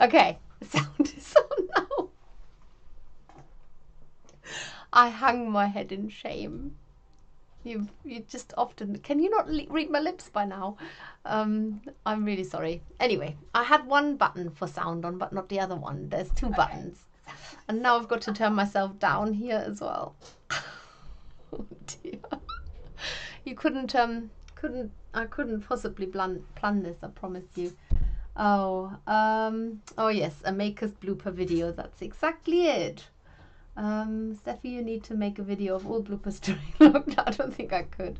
Okay, the sound is on now. I hung my head in shame. You, you just often can you not read my lips by now? Um, I'm really sorry. Anyway, I had one button for sound on, but not the other one. There's two okay. buttons, and now I've got to turn myself down here as well. oh dear. You couldn't um couldn't I couldn't possibly plan plan this. I promise you. Oh, um, oh yes, a maker's blooper video. That's exactly it. Um, Steffi, you need to make a video of all bloopers during lockdown. I don't think I could.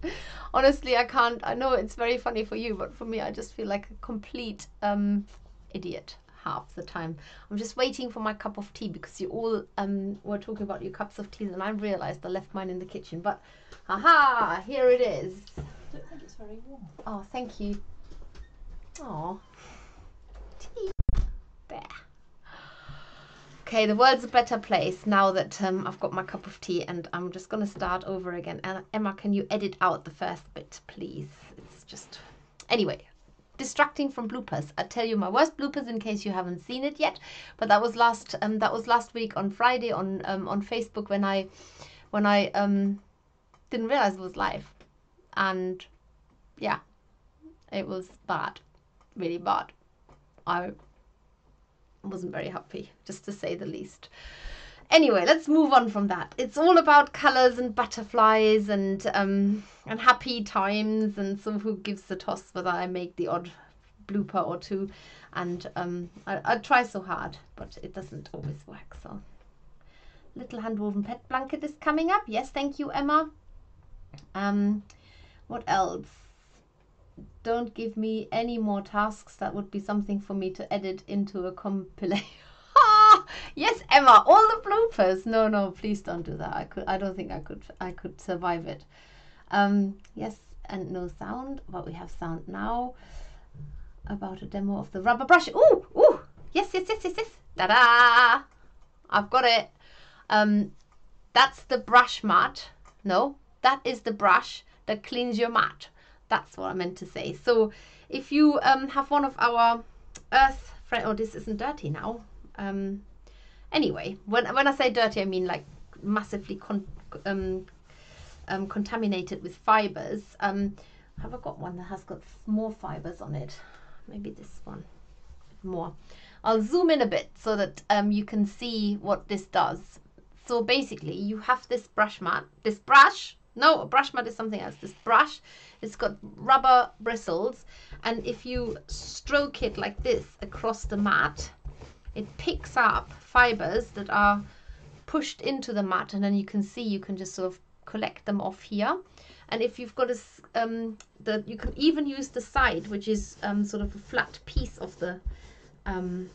Honestly, I can't. I know it's very funny for you, but for me, I just feel like a complete um, idiot half the time. I'm just waiting for my cup of tea because you all um, were talking about your cups of tea, and I realized I left mine in the kitchen. But, haha, here it is. I don't think it's very warm. Oh, thank you. Oh. There. Okay, the world's a better place now that um, I've got my cup of tea and I'm just going to start over again. Emma, can you edit out the first bit, please? It's just... Anyway, distracting from bloopers. I tell you my worst bloopers in case you haven't seen it yet. But that was last um, that was last week on Friday on um, on Facebook when I when I um, didn't realize it was live. And yeah, it was bad. Really bad. I wasn't very happy, just to say the least. Anyway, let's move on from that. It's all about colors and butterflies and um, and happy times, and so who gives the toss whether I make the odd blooper or two. And um, I, I try so hard, but it doesn't always work. So, little handwoven pet blanket is coming up. Yes, thank you, Emma. Um, what else? Don't give me any more tasks. That would be something for me to edit into a compilation. yes, Emma, all the bloopers. No, no, please don't do that. I could. I don't think I could. I could survive it. Um, yes, and no sound, but we have sound now. About a demo of the rubber brush. Ooh, ooh. Yes, yes, yes, yes, yes. Da da. I've got it. Um, that's the brush mat. No, that is the brush that cleans your mat. That's what I meant to say. So if you um, have one of our earth friend, oh, this isn't dirty now. Um, anyway, when when I say dirty, I mean like massively con um, um, contaminated with fibers. Um, have I got one that has got more fibers on it? Maybe this one more. I'll zoom in a bit so that um, you can see what this does. So basically, you have this brush mat, this brush. No, a brush mat is something else. This brush it's got rubber bristles and if you stroke it like this across the mat, it picks up fibers that are pushed into the mat and then you can see you can just sort of collect them off here. And if you've got a, um, the, you can even use the side, which is um, sort of a flat piece of the, um,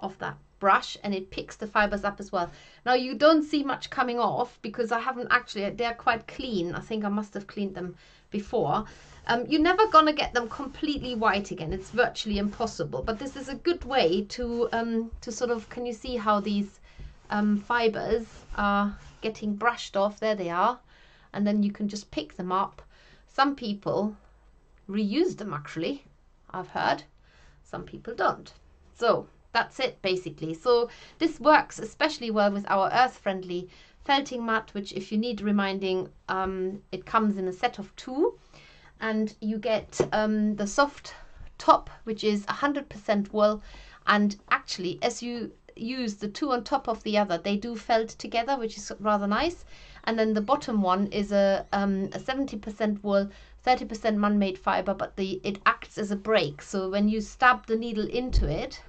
of that brush and it picks the fibers up as well. Now you don't see much coming off because I haven't actually, they're quite clean. I think I must have cleaned them before. Um, you're never going to get them completely white again. It's virtually impossible. But this is a good way to, um, to sort of, can you see how these um, fibers are getting brushed off? There they are. And then you can just pick them up. Some people reuse them actually, I've heard. Some people don't. So that's it basically. So this works especially well with our earth-friendly felting mat, which if you need reminding, um, it comes in a set of two. And you get um, the soft top, which is 100% wool. And actually, as you use the two on top of the other, they do felt together, which is rather nice. And then the bottom one is a 70% um, wool, 30% man-made fiber, but the it acts as a brake. So when you stab the needle into it,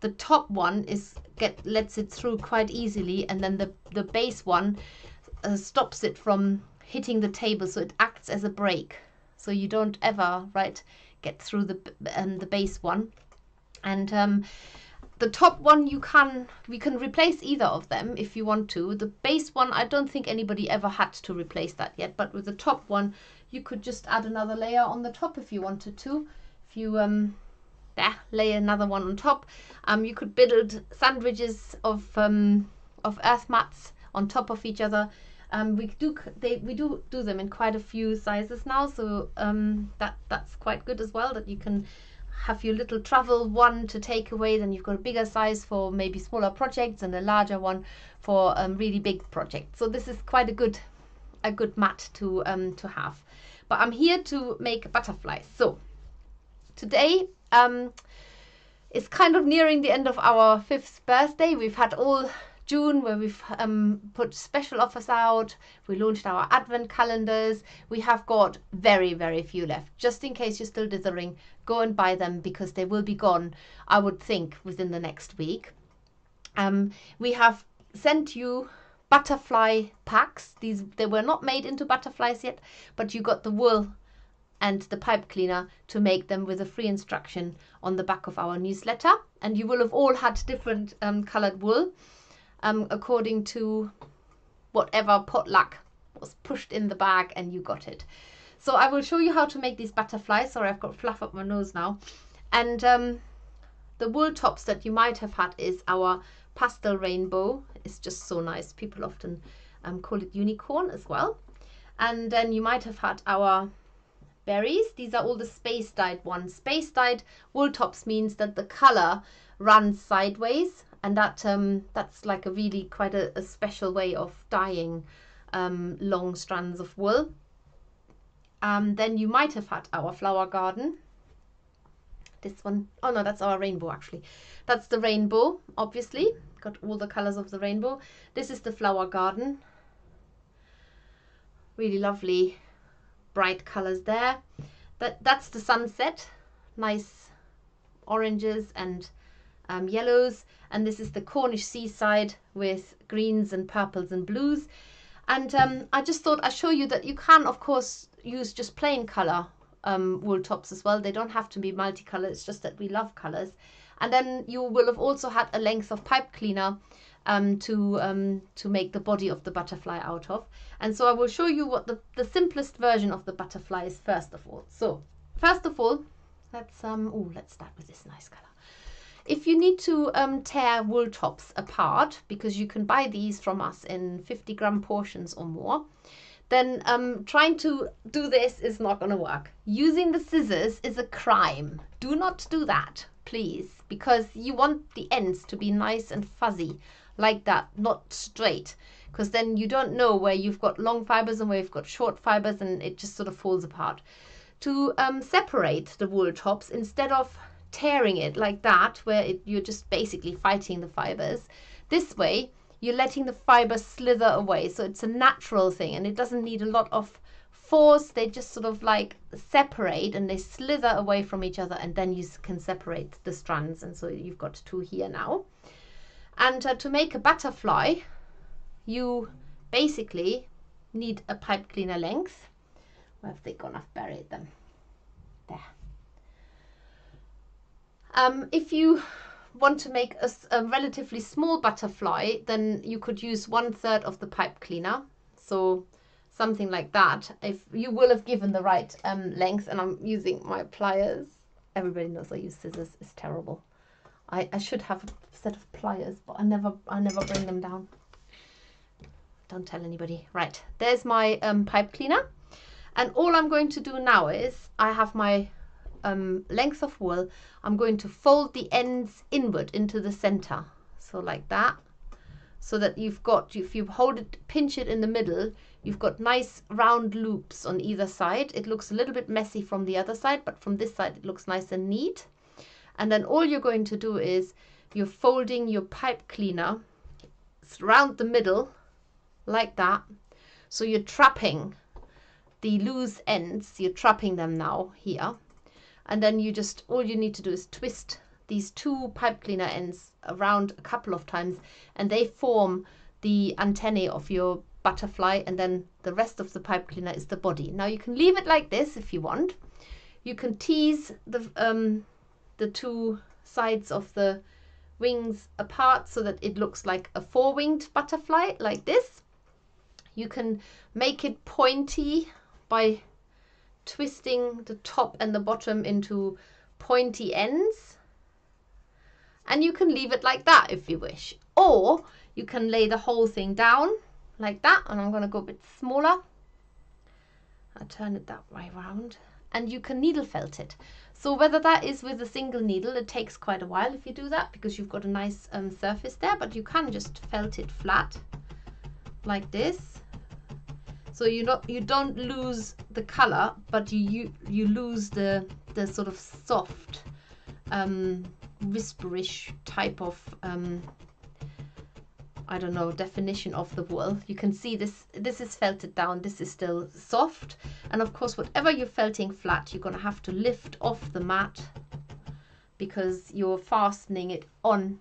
the top one is get lets it through quite easily and then the the base one uh, stops it from hitting the table so it acts as a brake so you don't ever right get through the um, the base one. And um, the top one you can we can replace either of them if you want to. The base one i don't think anybody ever had to replace that yet but with the top one you could just add another layer on the top if you wanted to. If you um there, lay another one on top. Um, you could build sandwiches of um, of earth mats on top of each other. Um, we do they we do do them in quite a few sizes now, so um, that that's quite good as well. That you can have your little travel one to take away, then you've got a bigger size for maybe smaller projects and a larger one for um, really big projects. So this is quite a good a good mat to um, to have. But I'm here to make butterflies. So today um, is kind of nearing the end of our fifth birthday. We've had all June where we've um, put special offers out. We launched our advent calendars. We have got very, very few left. Just in case you're still dithering, go and buy them because they will be gone, I would think, within the next week. Um, we have sent you butterfly packs. These they were not made into butterflies yet, but you got the wool and the pipe cleaner to make them with a free instruction on the back of our newsletter. And you will have all had different um, colored wool um, according to whatever potluck was pushed in the bag and you got it. So I will show you how to make these butterflies. Sorry, I've got fluff up my nose now. And um, the wool tops that you might have had is our pastel rainbow. It's just so nice. People often um, call it unicorn as well. And then you might have had our berries. These are all the space dyed ones. Space dyed wool tops means that the color runs sideways and that um, that's like a really quite a, a special way of dyeing um, long strands of wool. Um, then you might have had our flower garden. This one, oh no, that's our rainbow actually. That's the rainbow, obviously. Got all the colors of the rainbow. This is the flower garden. Really lovely, bright colors there. That that's the sunset. Nice oranges and um, yellows. And this is the Cornish seaside with greens and purples and blues. And um, I just thought I'd show you that you can of course use just plain colour um, wool tops as well. They don't have to be multicolour it's just that we love colours and then you will have also had a length of pipe cleaner um, to um, to make the body of the butterfly out of and so I will show you what the, the simplest version of the butterfly is first of all so first of all let's um oh let's start with this nice color if you need to um, tear wool tops apart, because you can buy these from us in 50 gram portions or more, then um, trying to do this is not going to work. Using the scissors is a crime. Do not do that, please, because you want the ends to be nice and fuzzy like that, not straight, because then you don't know where you've got long fibers and where you've got short fibers and it just sort of falls apart. To um, separate the wool tops, instead of tearing it like that, where it, you're just basically fighting the fibers. This way, you're letting the fiber slither away. So it's a natural thing and it doesn't need a lot of force. They just sort of like separate and they slither away from each other and then you can separate the strands. And so you've got two here now. And uh, to make a butterfly, you basically need a pipe cleaner length. Where have they gone? I've buried them. There. Um, if you want to make a, a, relatively small butterfly, then you could use one third of the pipe cleaner. So something like that. If you will have given the right um, length, and I'm using my pliers. Everybody knows I use scissors. It's terrible. I, I should have a set of pliers, but I never I never bring them down. Don't tell anybody. Right, there's my um, pipe cleaner. And all I'm going to do now is I have my um, length of wool, I'm going to fold the ends inward into the center. So like that. So that you've got, if you hold it, pinch it in the middle, you've got nice round loops on either side. It looks a little bit messy from the other side, but from this side it looks nice and neat. And then all you're going to do is you're folding your pipe cleaner around the middle like that. So you're trapping the loose ends, you're trapping them now here and then you just all you need to do is twist these two pipe cleaner ends around a couple of times and they form the antennae of your butterfly and then the rest of the pipe cleaner is the body. Now you can leave it like this if you want. You can tease the um, the two sides of the wings apart so that it looks like a four-winged butterfly like this. You can make it pointy by twisting the top and the bottom into pointy ends. And you can leave it like that if you wish. Or you can lay the whole thing down like that. And I'm going to go a bit smaller. I turn it that way around. And you can needle felt it. So whether that is with a single needle, it takes quite a while if you do that because you've got a nice um, surface there, but you can just felt it flat like this. So you not you don't lose the color, but you you, you lose the the sort of soft, um, whisperish type of um, I don't know, definition of the wool. You can see this, this is felted down, this is still soft. And of course, whatever you're felting flat, you're gonna have to lift off the mat because you're fastening it on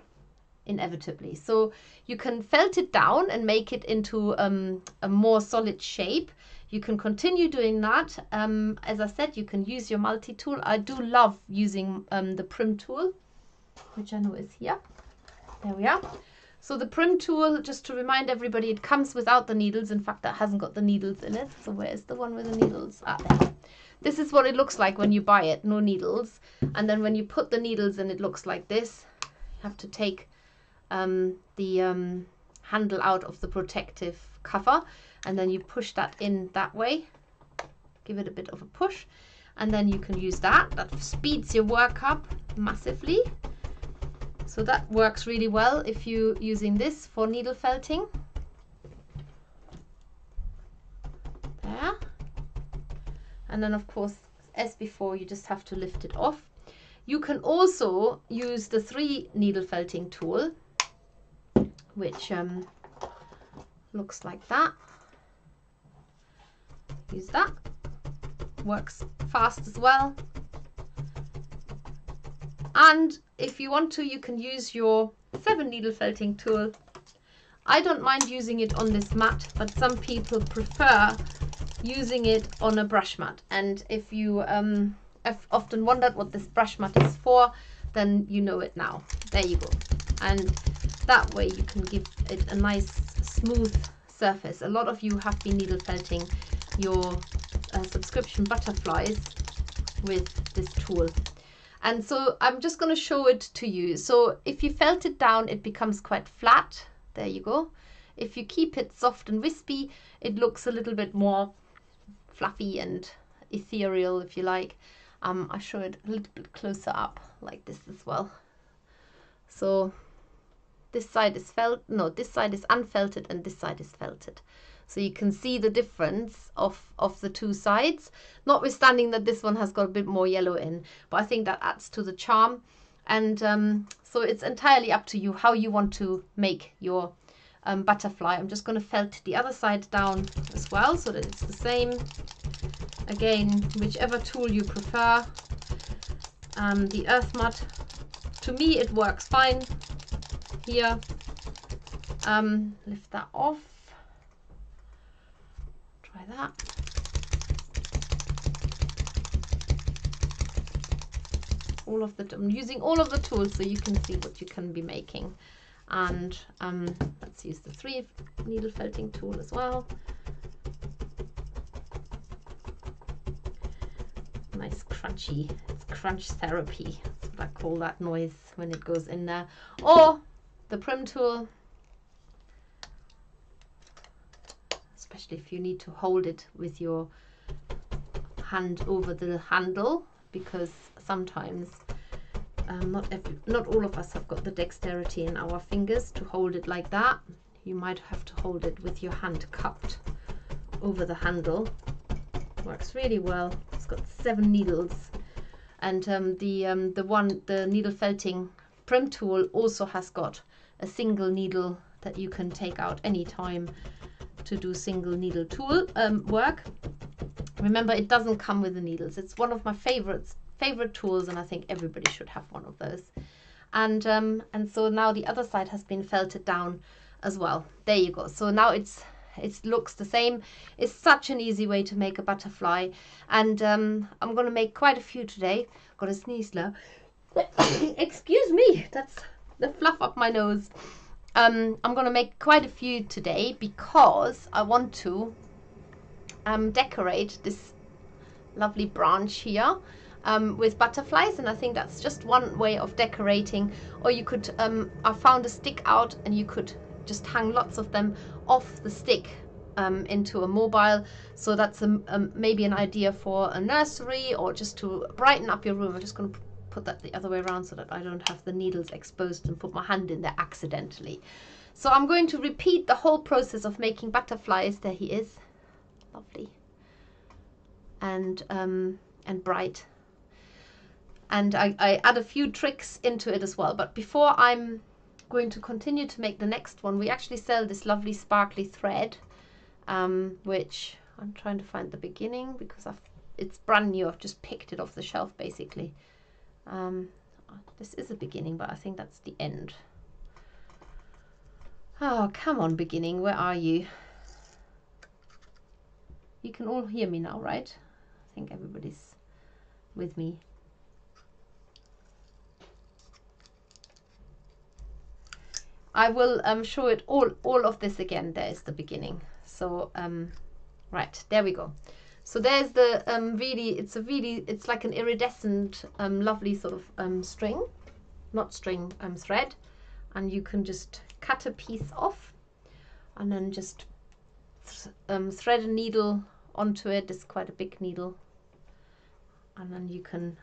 inevitably. So you can felt it down and make it into um, a more solid shape. You can continue doing that. Um, as I said, you can use your multi-tool. I do love using um, the Prym tool, which I know is here. There we are. So the Prym tool, just to remind everybody, it comes without the needles. In fact, that hasn't got the needles in it. So where's the one with the needles? Ah, there. This is what it looks like when you buy it, no needles. And then when you put the needles in, it looks like this. You have to take um, the um, handle out of the protective cover and then you push that in that way. Give it a bit of a push and then you can use that. That speeds your work up massively. So that works really well if you're using this for needle felting. There. And then of course, as before, you just have to lift it off. You can also use the three needle felting tool, which um, looks like that. Use that. Works fast as well. And if you want to, you can use your seven needle felting tool. I don't mind using it on this mat, but some people prefer using it on a brush mat. And if you um, have often wondered what this brush mat is for, then you know it now. There you go. And that way you can give it a nice smooth surface. A lot of you have been needle felting your uh, subscription butterflies with this tool. And so I'm just going to show it to you. So if you felt it down, it becomes quite flat. There you go. If you keep it soft and wispy, it looks a little bit more fluffy and ethereal, if you like. Um, I show it a little bit closer up like this as well. So this side is felt, no, this side is unfelted and this side is felted. So you can see the difference of, of the two sides, notwithstanding that this one has got a bit more yellow in, but I think that adds to the charm. And um, so it's entirely up to you how you want to make your um, butterfly. I'm just going to felt the other side down as well so that it's the same. Again, whichever tool you prefer. Um, the earth mat, to me it works fine here. Um, lift that off that. All of the, I'm using all of the tools so you can see what you can be making. And um, let's use the three needle felting tool as well. Nice crunchy, it's crunch therapy. That's what I call that noise when it goes in there. Or the Prym tool, especially if you need to hold it with your hand over the handle because sometimes um, not every, not all of us have got the dexterity in our fingers to hold it like that. You might have to hold it with your hand cupped over the handle. Works really well. It's got seven needles, and um, the um, the one the needle felting Prym tool also has got a single needle that you can take out anytime to do single needle tool um, work. Remember, it doesn't come with the needles. It's one of my favorites, favorite tools, and I think everybody should have one of those. And um, and so now the other side has been felted down as well. There you go. So now it's it looks the same. It's such an easy way to make a butterfly, and um, I'm going to make quite a few today. Got a sneeze now. Excuse me. That's the fluff up my nose. Um, I'm going to make quite a few today because I want to um, decorate this lovely branch here um, with butterflies and I think that's just one way of decorating or you could um, I found a stick out and you could just hang lots of them off the stick um, into a mobile. So that's a, a, maybe an idea for a nursery or just to brighten up your room. I'm just going to put that the other way around so that I don't have the needles exposed and put my hand in there accidentally. So I'm going to repeat the whole process of making butterflies. There he is. Lovely. And, um, and bright. And I, I add a few tricks into it as well. But before I'm going to continue to make the next one, we actually sell this lovely sparkly thread, um, which I'm trying to find the beginning because I've, it's brand new. I've just picked it off the shelf basically. Um, this is a beginning, but I think that's the end. Oh, come on, beginning. Where are you? You can all hear me now, right? I think everybody's with me. I will um, show it all, all of this again. There is the beginning. So, um, right, there we go. So there's the um, really, it's a really, it's like an iridescent, um, lovely sort of um, string, not string, um, thread. And you can just cut a piece off and then just th um, thread a needle onto it. It's quite a big needle. And then you can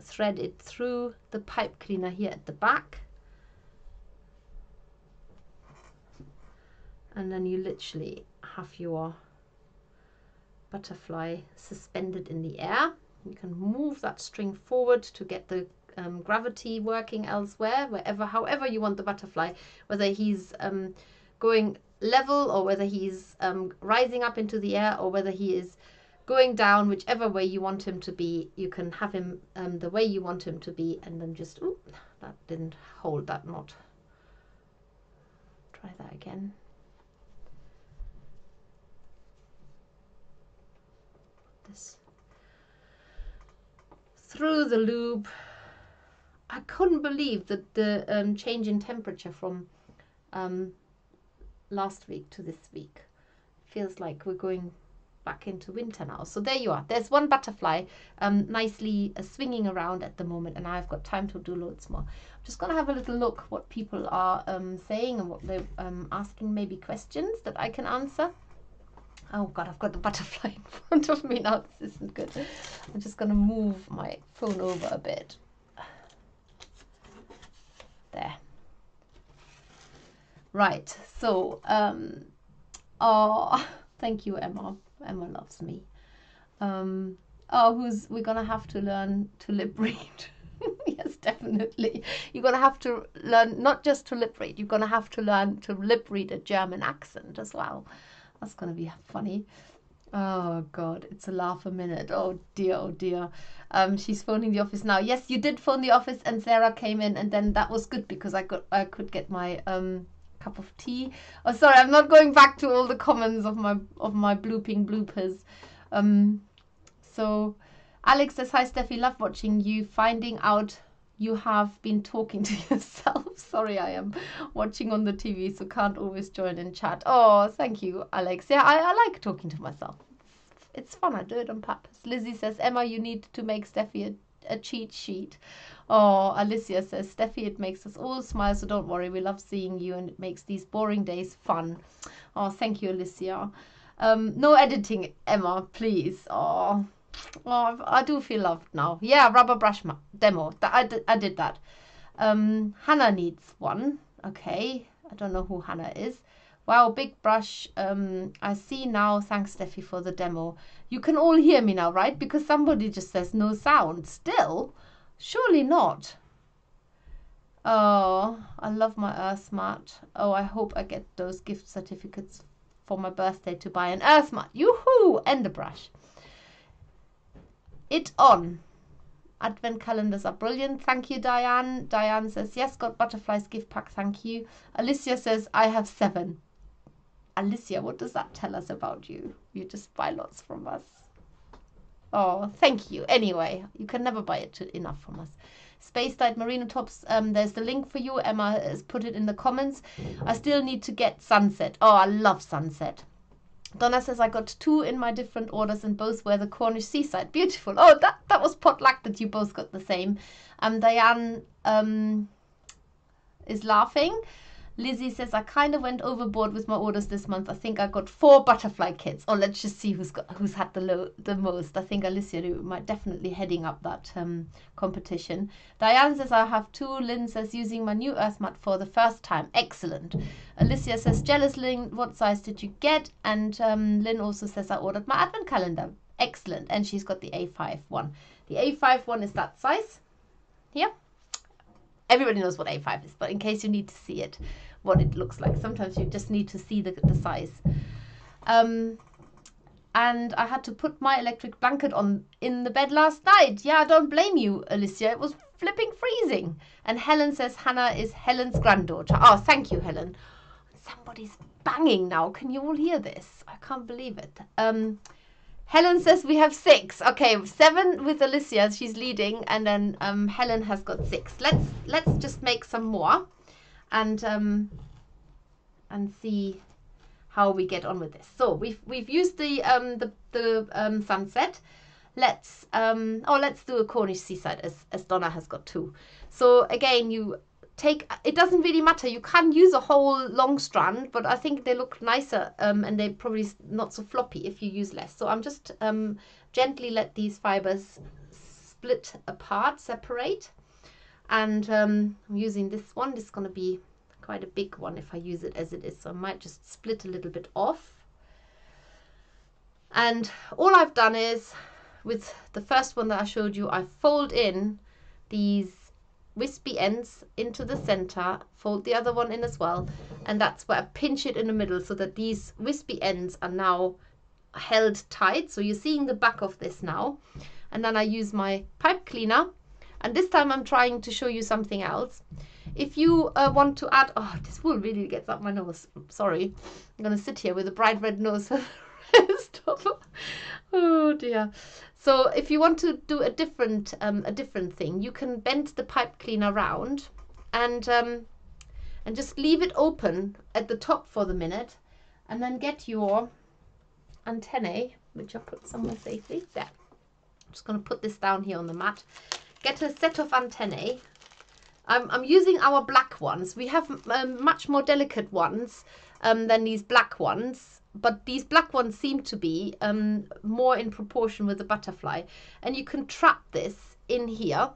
thread it through the pipe cleaner here at the back. And then you literally have your butterfly suspended in the air. You can move that string forward to get the um, gravity working elsewhere, wherever, however you want the butterfly, whether he's um, going level or whether he's um, rising up into the air or whether he is going down, whichever way you want him to be, you can have him um, the way you want him to be and then just, ooh, that didn't hold that knot. Try that again. This through the loop I couldn't believe that the um, change in temperature from um, last week to this week. Feels like we're going back into winter now. So there you are. There's one butterfly um, nicely uh, swinging around at the moment and I've got time to do loads more. I'm just going to have a little look what people are um, saying and what they're um, asking maybe questions that I can answer. Oh God, I've got the butterfly in front of me now. This isn't good. I'm just going to move my phone over a bit. There. Right, so, um, oh, thank you, Emma. Emma loves me. Um, oh, who's, we're gonna have to learn to lip read. yes, definitely. You're gonna have to learn not just to lip read, you're gonna have to learn to lip read a German accent as well. That's gonna be funny. Oh God, it's a laugh a minute. Oh dear, oh dear. Um, she's phoning the office now. Yes, you did phone the office, and Sarah came in, and then that was good because I got I could get my um cup of tea. Oh, sorry, I'm not going back to all the comments of my of my blooping bloopers. Um, so Alex says hi, Steffi. Love watching you. Finding out you have been talking to yourself. Sorry, I am watching on the TV, so can't always join in chat. Oh, thank you, Alex. Yeah, I, I like talking to myself. It's fun. I do it on purpose. Lizzie says, Emma, you need to make Steffi a, a cheat sheet. Oh, Alicia says, Steffi, it makes us all smile, so don't worry. We love seeing you and it makes these boring days fun. Oh, thank you, Alicia. Um, no editing, Emma, please. Oh, oh, I do feel loved now. Yeah, rubber brush demo. I did, I did that. Um, Hannah needs one. Okay, I don't know who Hannah is. Wow, big brush. Um, I see now. Thanks, Steffi, for the demo. You can all hear me now, right? Because somebody just says no sound. Still? Surely not. Oh, I love my Earth Mat. Oh, I hope I get those gift certificates for my birthday to buy an Earth Mat. Yoo-hoo! And a brush. It on. Advent calendars are brilliant. Thank you, Diane. Diane says, yes, got butterflies gift pack. Thank you. Alicia says, I have seven. Alicia, what does that tell us about you? You just buy lots from us. Oh, thank you. Anyway, you can never buy it enough from us. Space Dyed Merino Tops, um, there's the link for you. Emma has put it in the comments. I still need to get Sunset. Oh, I love Sunset. Donna says I got two in my different orders and both were the Cornish seaside. Beautiful. Oh, that, that was pot luck that you both got the same. Um, Diane um, is laughing. Lizzie says, I kind of went overboard with my orders this month. I think I got four butterfly kits. Oh, let's just see who's got who's had the low, the most. I think Alicia might definitely heading up that um, competition. Diane says, I have two. Lynn says, using my new earth mat for the first time. Excellent. Alicia says, jealous Lynn, what size did you get? And um, Lynn also says, I ordered my advent calendar. Excellent. And she's got the A5 one. The A5 one is that size. Here everybody knows what A5 is, but in case you need to see it, what it looks like, sometimes you just need to see the, the size. Um, and I had to put my electric blanket on in the bed last night. Yeah, I don't blame you, Alicia. It was flipping freezing. And Helen says Hannah is Helen's granddaughter. Oh, thank you, Helen. Somebody's banging now. Can you all hear this? I can't believe it. Um, Helen says we have six. Okay, seven with Alicia. She's leading, and then um, Helen has got six. Let's let's just make some more, and um, and see how we get on with this. So we've we've used the um, the the um, sunset. Let's um, oh let's do a Cornish seaside as as Donna has got two. So again, you take it doesn't really matter. You can use a whole long strand but i think they look nicer um, and they're probably not so floppy if you use less. So i'm just um, gently let these fibers split apart separate. And um, i'm using this one. This is going to be quite a big one if i use it as it is. So i might just split a little bit off. And all i've done is with the first one that i showed you i fold in these wispy ends into the center, fold the other one in as well, and that's where I pinch it in the middle so that these wispy ends are now held tight. So you're seeing the back of this now. And then I use my pipe cleaner, and this time I'm trying to show you something else. If you uh, want to add, oh, this wool really gets up my nose. Sorry, I'm gonna sit here with a bright red nose. Stop. Oh dear. So if you want to do a different um, a different thing, you can bend the pipe cleaner around and um, and just leave it open at the top for the minute, and then get your antennae, which I put somewhere safely. There. I'm just going to put this down here on the mat. Get a set of antennae. I'm, I'm using our black ones. We have um, much more delicate ones um, than these black ones but these black ones seem to be um, more in proportion with the butterfly. And you can trap this in here,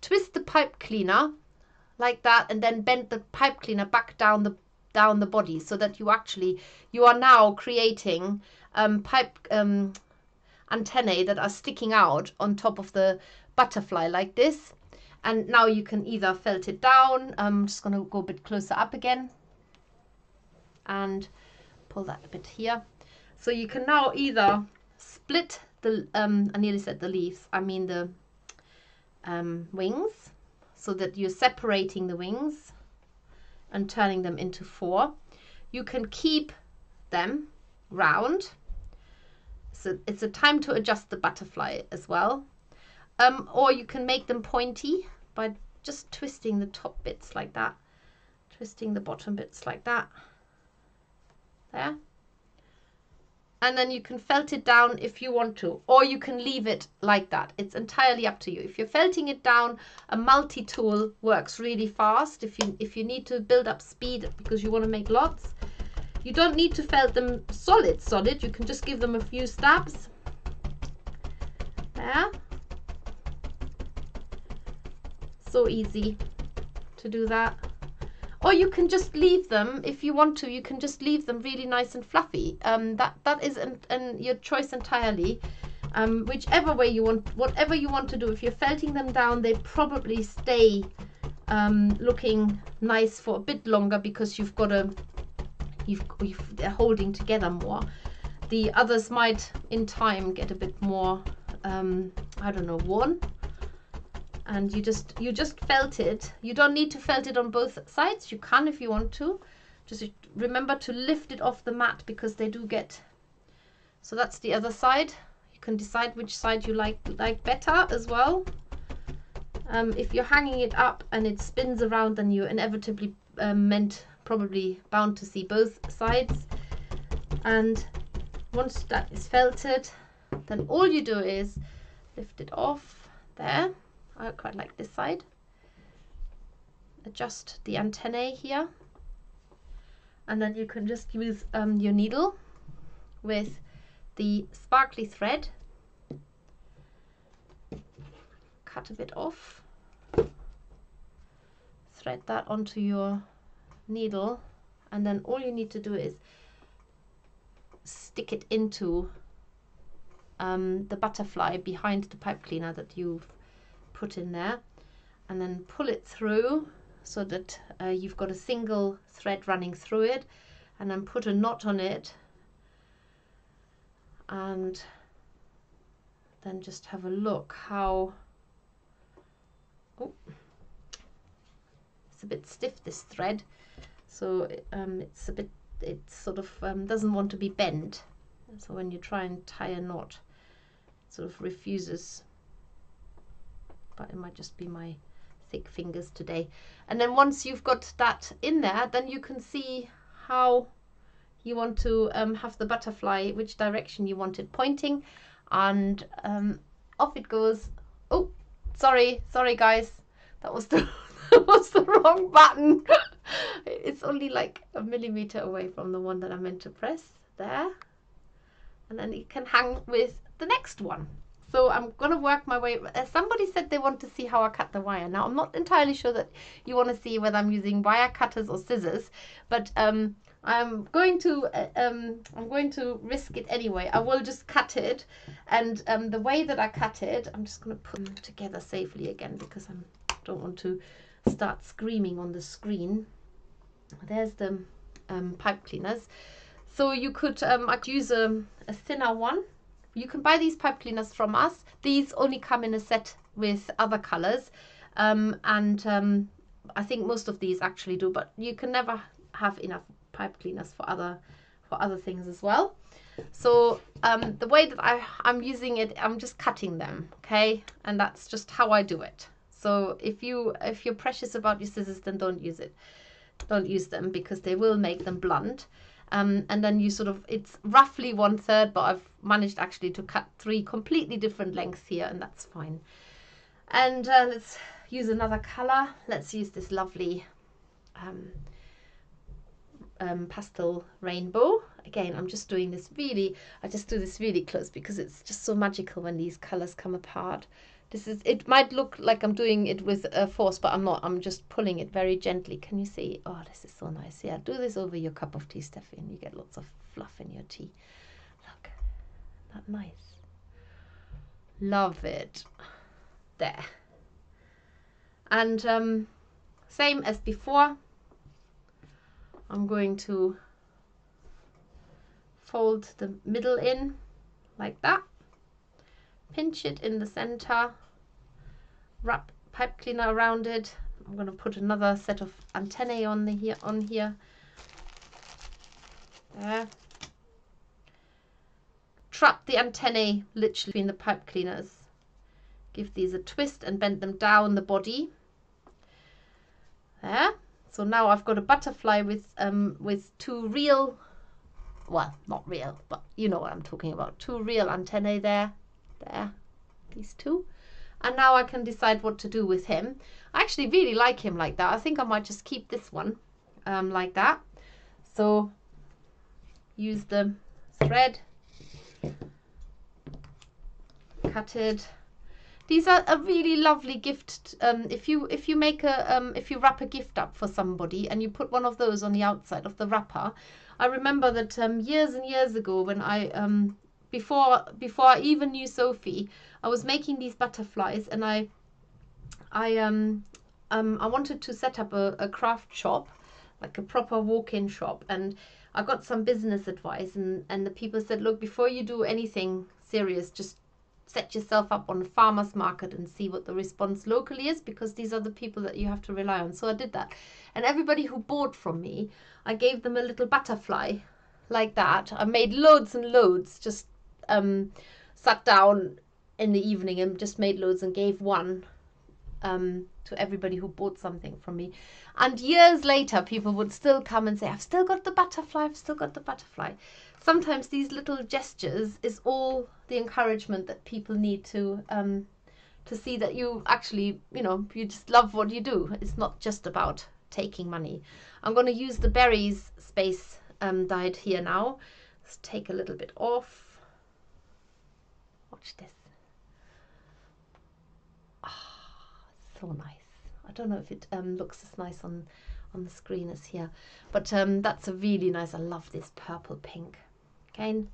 twist the pipe cleaner like that, and then bend the pipe cleaner back down the down the body so that you actually you are now creating um, pipe um, antennae that are sticking out on top of the butterfly like this. And now you can either felt it down. I'm just going to go a bit closer up again. And pull that a bit here. So you can now either split the, um, I nearly said the leaves, I mean the um, wings, so that you're separating the wings and turning them into four. You can keep them round. So it's a time to adjust the butterfly as well. Um, or you can make them pointy by just twisting the top bits like that, twisting the bottom bits like that there. And then you can felt it down if you want to or you can leave it like that. It's entirely up to you. If you're felting it down a multi-tool works really fast. If you if you need to build up speed because you want to make lots you don't need to felt them solid solid. You can just give them a few stabs. There. So easy to do that or you can just leave them if you want to you can just leave them really nice and fluffy. Um, that that is an, an, your choice entirely. Um, whichever way you want whatever you want to do if you're felting them down they probably stay um, looking nice for a bit longer because you've got a you've, you've they're holding together more. The others might in time get a bit more um, I don't know worn and you just you just felt it. You don't need to felt it on both sides. You can if you want to. Just remember to lift it off the mat because they do get so that's the other side. You can decide which side you like like better as well. Um, if you're hanging it up and it spins around then you're inevitably um, meant probably bound to see both sides. And once that is felted then all you do is lift it off there I quite like this side. Adjust the antennae here. And then you can just use um, your needle with the sparkly thread. Cut a bit off. Thread that onto your needle. And then all you need to do is stick it into um, the butterfly behind the pipe cleaner that you've put in there and then pull it through so that uh, you've got a single thread running through it and then put a knot on it and then just have a look how oh, it's a bit stiff this thread. So um, it's a bit it sort of um, doesn't want to be bent. So when you try and tie a knot it sort of refuses but it might just be my thick fingers today. And then once you've got that in there then you can see how you want to um, have the butterfly which direction you want it pointing. And um, off it goes. Oh sorry sorry guys. That was the that was the wrong button. It's only like a millimeter away from the one that I meant to press there. And then it can hang with the next one so I'm going to work my way. Uh, somebody said they want to see how I cut the wire. Now, I'm not entirely sure that you want to see whether I'm using wire cutters or scissors, but um, I'm going to uh, um, I'm going to risk it anyway. I will just cut it, and um, the way that I cut it, I'm just going to put them together safely again because I don't want to start screaming on the screen. There's the um, pipe cleaners. So you could um, I'd use a, a thinner one you can buy these pipe cleaners from us. These only come in a set with other colors. Um, and um, I think most of these actually do, but you can never have enough pipe cleaners for other for other things as well. So um, the way that I, I'm using it, I'm just cutting them, okay? And that's just how I do it. So if you if you're precious about your scissors, then don't use it. Don't use them because they will make them blunt. Um, and then you sort of, it's roughly one third, but I've managed actually to cut three completely different lengths here, and that's fine. And uh, let's use another color. Let's use this lovely um, um, pastel rainbow. Again, I'm just doing this really, I just do this really close because it's just so magical when these colors come apart. This is, it might look like I'm doing it with a force, but I'm not. I'm just pulling it very gently. Can you see? Oh, this is so nice. Yeah, do this over your cup of tea, and you get lots of fluff in your tea. Look, that nice. Love it. There. And um, same as before, I'm going to fold the middle in like that pinch it in the center, wrap pipe cleaner around it. I'm going to put another set of antennae on the here on here. There. Trap the antennae literally in the pipe cleaners. Give these a twist and bend them down the body. There. So now I've got a butterfly with um with two real well, not real, but you know what I'm talking about. Two real antennae there there these two and now I can decide what to do with him. I actually really like him like that. I think I might just keep this one um, like that. So use the thread cut it these are a really lovely gift um, if you if you make a um, if you wrap a gift up for somebody and you put one of those on the outside of the wrapper. I remember that um, years and years ago when I um, before before I even knew Sophie, I was making these butterflies and I I um um I wanted to set up a, a craft shop, like a proper walk-in shop and I got some business advice and, and the people said, look, before you do anything serious, just set yourself up on a farmer's market and see what the response locally is because these are the people that you have to rely on. So I did that. And everybody who bought from me, I gave them a little butterfly like that. I made loads and loads, just um, sat down in the evening and just made loads and gave one um, to everybody who bought something from me. And years later, people would still come and say, I've still got the butterfly, I've still got the butterfly. Sometimes these little gestures is all the encouragement that people need to um, to see that you actually, you know, you just love what you do. It's not just about taking money. I'm going to use the berries space um, dyed here now. Let's take a little bit off. Watch this. Ah, so nice. I don't know if it um, looks as nice on on the screen as here, but um, that's a really nice. I love this purple pink. Again,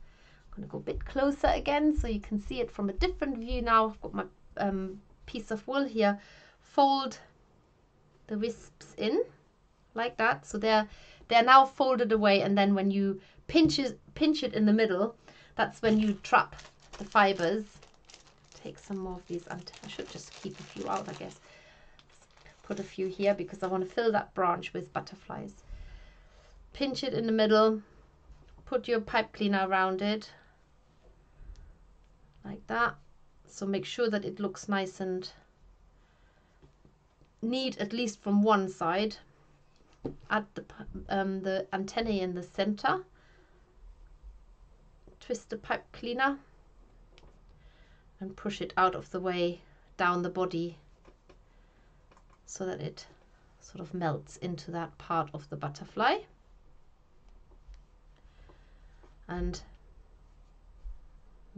I'm to go a bit closer again so you can see it from a different view now. I've got my um, piece of wool here. Fold the wisps in like that, so they're they're now folded away. And then when you pinch it pinch it in the middle, that's when you trap the fibers. Take some more of these. I should just keep a few out, I guess. Put a few here because I want to fill that branch with butterflies. Pinch it in the middle. Put your pipe cleaner around it. Like that. So make sure that it looks nice and neat, at least from one side. Add the, um, the antennae in the center twist the pipe cleaner and push it out of the way down the body so that it sort of melts into that part of the butterfly. And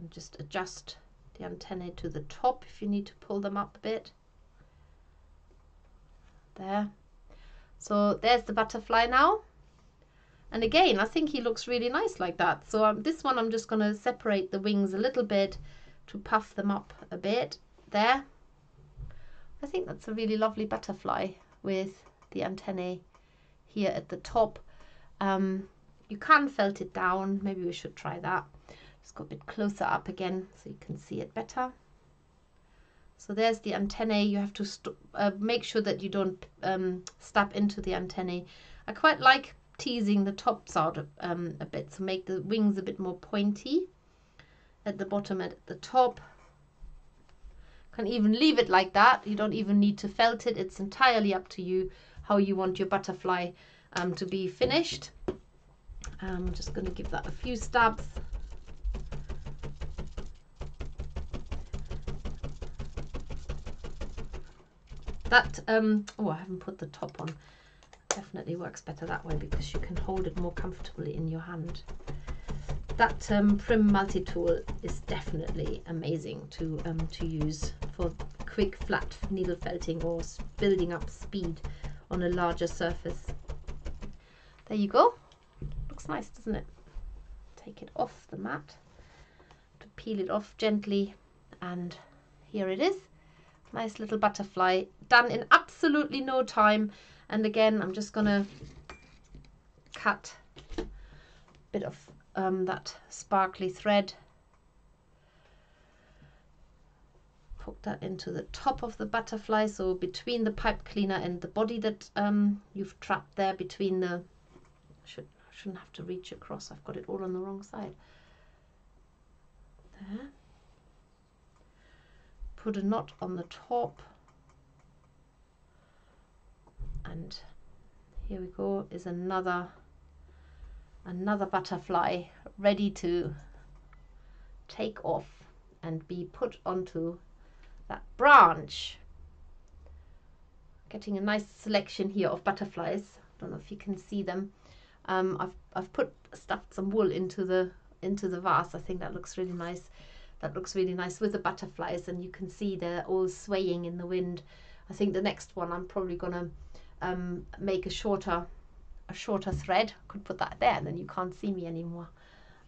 just adjust the antennae to the top if you need to pull them up a bit. There. So there's the butterfly now. And again, I think he looks really nice like that. So um, this one, I'm just going to separate the wings a little bit to puff them up a bit. There. I think that's a really lovely butterfly with the antennae here at the top. Um, you can felt it down. Maybe we should try that. Just go a bit closer up again so you can see it better. So there's the antennae. You have to uh, make sure that you don't um, stab into the antennae. I quite like teasing the tops out um, a bit to make the wings a bit more pointy at the bottom and at the top. Can even leave it like that. You don't even need to felt it. It's entirely up to you how you want your butterfly um, to be finished. I'm just going to give that a few stabs. That, um, oh, I haven't put the top on definitely works better that way because you can hold it more comfortably in your hand. That um, Prym multi-tool is definitely amazing to, um, to use for quick flat needle felting or building up speed on a larger surface. There you go. Looks nice, doesn't it? Take it off the mat to peel it off gently and here it is. Nice little butterfly done in absolutely no time and again, I'm just to cut a bit of um, that sparkly thread. Put that into the top of the butterfly, so between the pipe cleaner and the body that um, you've trapped there between the, should, I shouldn't have to reach across, I've got it all on the wrong side. There. Put a knot on the top and here we go is another another butterfly ready to take off and be put onto that branch. Getting a nice selection here of butterflies. I don't know if you can see them. Um, I've, I've put stuffed some wool into the into the vase. I think that looks really nice. That looks really nice with the butterflies and you can see they're all swaying in the wind. I think the next one I'm probably gonna um, make a shorter a shorter thread I could put that there and then you can't see me anymore.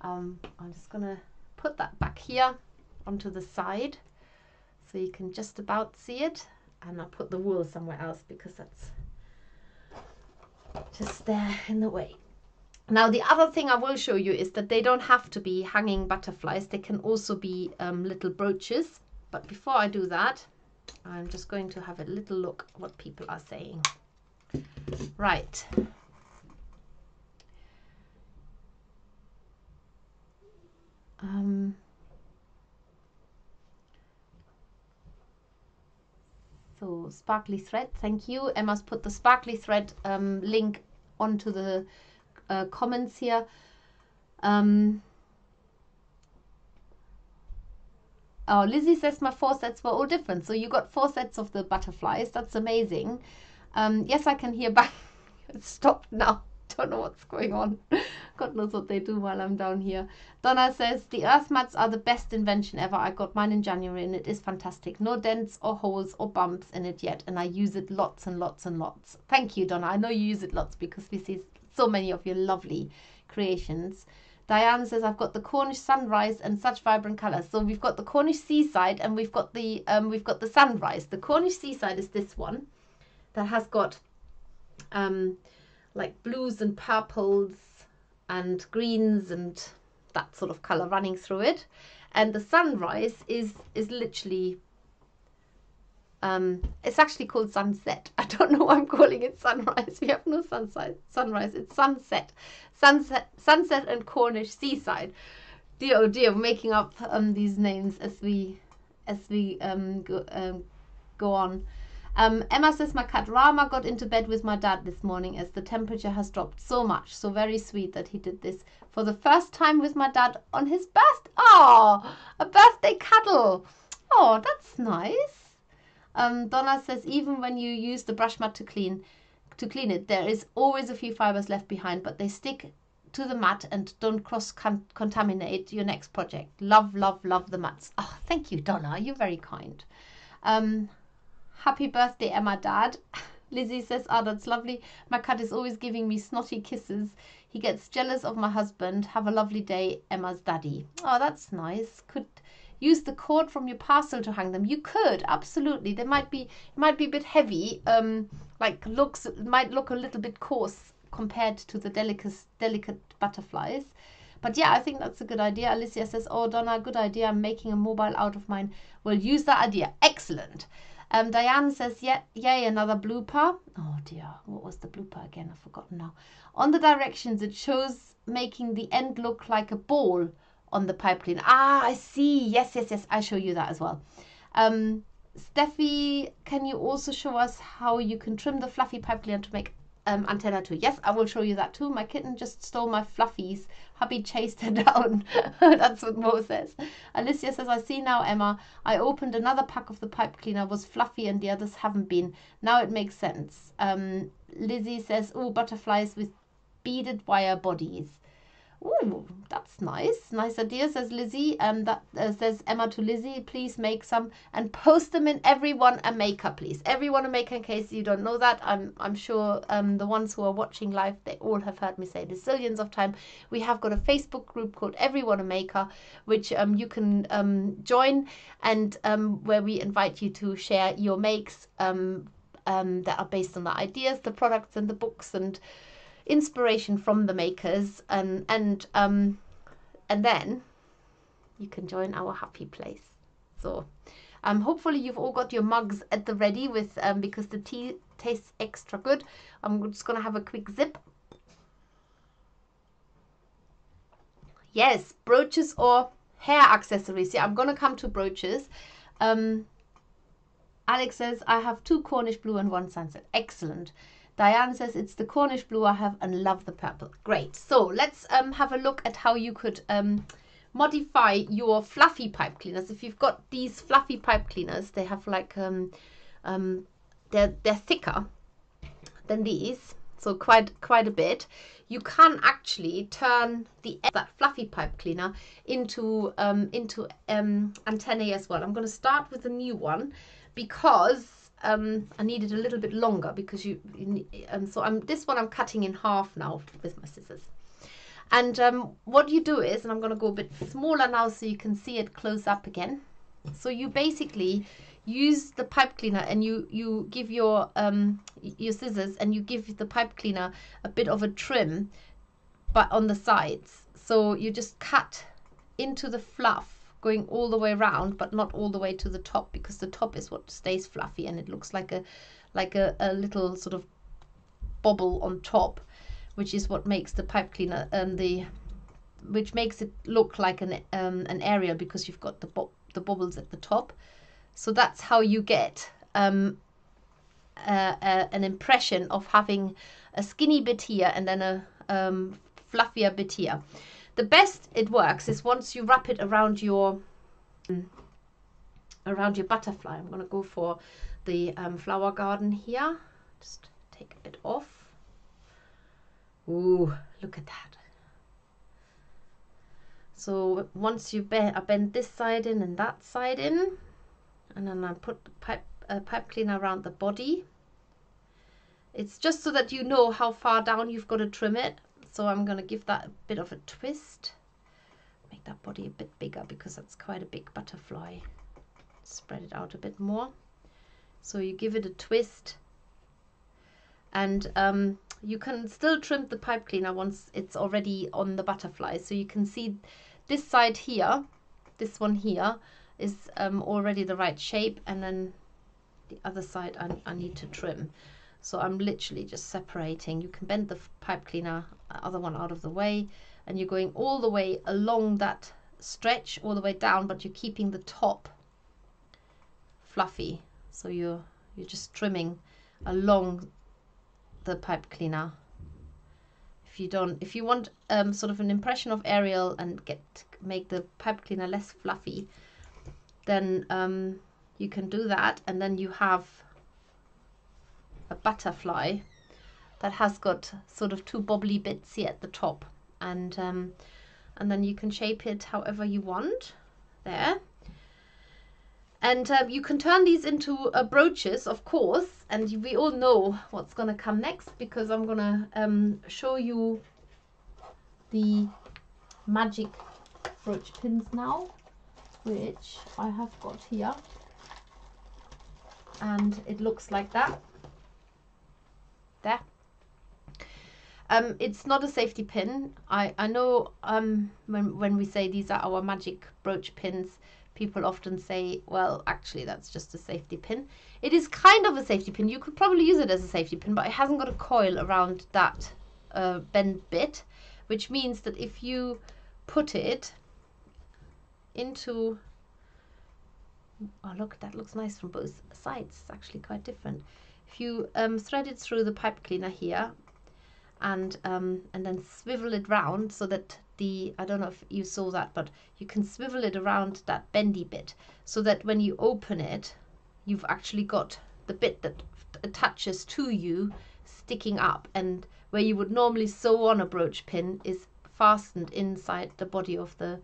Um, I'm just gonna put that back here onto the side so you can just about see it and I'll put the wool somewhere else because that's just there in the way. Now the other thing I will show you is that they don't have to be hanging butterflies. They can also be um, little brooches. But before I do that I'm just going to have a little look what people are saying. Right. Um, so sparkly thread, thank you. Emma's put the sparkly thread um, link onto the uh, comments here. Um, oh, Lizzie says my four sets were all different. So you got four sets of the butterflies. That's amazing. Um, yes, I can hear back. Stopped now. Don't know what's going on. God knows what they do while I'm down here. Donna says the earth mats are the best invention ever. I got mine in January and it is fantastic. No dents or holes or bumps in it yet, and I use it lots and lots and lots. Thank you, Donna. I know you use it lots because we see so many of your lovely creations. Diane says I've got the Cornish sunrise and such vibrant colours. So we've got the Cornish seaside and we've got the um, we've got the sunrise. The Cornish seaside is this one that has got um, like blues and purples and greens and that sort of color running through it. And the sunrise is is literally um, it's actually called sunset. I don't know why I'm calling it sunrise. We have no sunset, sunrise. It's sunset, sunset, sunset, and Cornish seaside. Dear oh dear, making up um, these names as we as we um, go, um, go on. Um, Emma says my cat Rama got into bed with my dad this morning as the temperature has dropped so much. So very sweet that he did this for the first time with my dad on his birthday. Oh, a birthday cuddle. Oh, that's nice. Um, Donna says even when you use the brush mat to clean, to clean it, there is always a few fibers left behind, but they stick to the mat and don't cross contaminate your next project. Love, love, love the mats. Oh, thank you, Donna. You're very kind. Um, Happy birthday, Emma Dad. Lizzie says, Oh, that's lovely. My cat is always giving me snotty kisses. He gets jealous of my husband. Have a lovely day, Emma's daddy. Oh, that's nice. Could use the cord from your parcel to hang them. You could, absolutely. They might be it might be a bit heavy. Um like looks might look a little bit coarse compared to the delicate delicate butterflies. But yeah, I think that's a good idea. Alicia says, Oh Donna, good idea. I'm making a mobile out of mine. Well use that idea. Excellent. Um, Diane says, yeah, yay, another blooper. Oh dear, what was the blooper again? I've forgotten now. On the directions, it shows making the end look like a ball on the pipe cleaner. Ah, I see. Yes, yes, yes. I show you that as well. Um, Steffi, can you also show us how you can trim the fluffy pipe cleaner to make um, antenna too. Yes, I will show you that too. My kitten just stole my fluffies. Hubby chased her down. That's what Mo says. Alicia says, I see now, Emma. I opened another pack of the pipe cleaner, was fluffy, and the others haven't been. Now it makes sense. Um, Lizzie says, oh, butterflies with beaded wire bodies. Ooh, that's nice. Nice idea, says Lizzie. Um, that uh, says Emma to Lizzie, please make some and post them in everyone a maker, please. Everyone a maker. In case you don't know that, I'm I'm sure um the ones who are watching live, they all have heard me say this zillions of time. We have got a Facebook group called Everyone a Maker, which um you can um join and um where we invite you to share your makes um um that are based on the ideas, the products, and the books and inspiration from the Makerss and and um and then you can join our happy place. So um hopefully you've all got your mugs at the ready with um because the tea tastes extra good. I'm just gonna have a quick zip. Yes brooches or hair accessories. Yeah i'm gonna come to brooches. Um alex says i have two cornish blue and one sunset. Excellent Diane says it's the Cornish blue I have and love the purple. Great. So let's um, have a look at how you could um, modify your fluffy pipe cleaners. If you've got these fluffy pipe cleaners, they have like um, um, they're they're thicker than these, so quite quite a bit. You can actually turn the that fluffy pipe cleaner into um, into um, antennae as well. I'm going to start with a new one because um, I need it a little bit longer because you, you um, so I'm this one I'm cutting in half now with my scissors. And um, what you do is, and I'm going to go a bit smaller now so you can see it close up again. So you basically use the pipe cleaner and you you give your um, your scissors and you give the pipe cleaner a bit of a trim, but on the sides. So you just cut into the fluff going all the way around but not all the way to the top because the top is what stays fluffy and it looks like a like a, a little sort of bobble on top which is what makes the pipe cleaner um, the which makes it look like an um, an area because you've got the bo- the bubbles at the top. So that's how you get um, uh, uh, an impression of having a skinny bit here and then a um, fluffier bit here the best it works is once you wrap it around your around your butterfly. I'm going to go for the um, flower garden here Just take a bit off. Ooh, look at that. So once you bend, I bend this side in and that side in, and then I put pipe, uh, pipe cleaner around the body. It's just so that you know how far down you've got to trim it. So I'm going to give that a bit of a twist. Make that body a bit bigger because that's quite a big butterfly. Spread it out a bit more. So you give it a twist and um, you can still trim the pipe cleaner once it's already on the butterfly. So you can see this side here, this one here, is um, already the right shape and then the other side I, I need to trim. So I'm literally just separating. You can bend the pipe cleaner, other one out of the way, and you're going all the way along that stretch, all the way down, but you're keeping the top fluffy. So you're you're just trimming along the pipe cleaner if you don't if you want um, sort of an impression of aerial and get make the pipe cleaner less fluffy then um, you can do that and then you have a butterfly that has got sort of two bobbly bits here at the top and um, and then you can shape it however you want there and um, you can turn these into uh, brooches, of course, and we all know what's going to come next because I'm going to um, show you the magic brooch pins now, which I have got here. And it looks like that. There. Um, it's not a safety pin. I, I know um, when, when we say these are our magic brooch pins, people often say, well, actually, that's just a safety pin. It is kind of a safety pin. You could probably use it as a safety pin, but it hasn't got a coil around that uh, bend bit, which means that if you put it into oh look that looks nice from both sides it's actually quite different if you um, thread it through the pipe cleaner here and um, and then swivel it round so that the I don't know if you saw that but you can swivel it around that bendy bit so that when you open it you've actually got the bit that attaches to you sticking up. And where you would normally sew on a brooch pin is fastened inside the body of the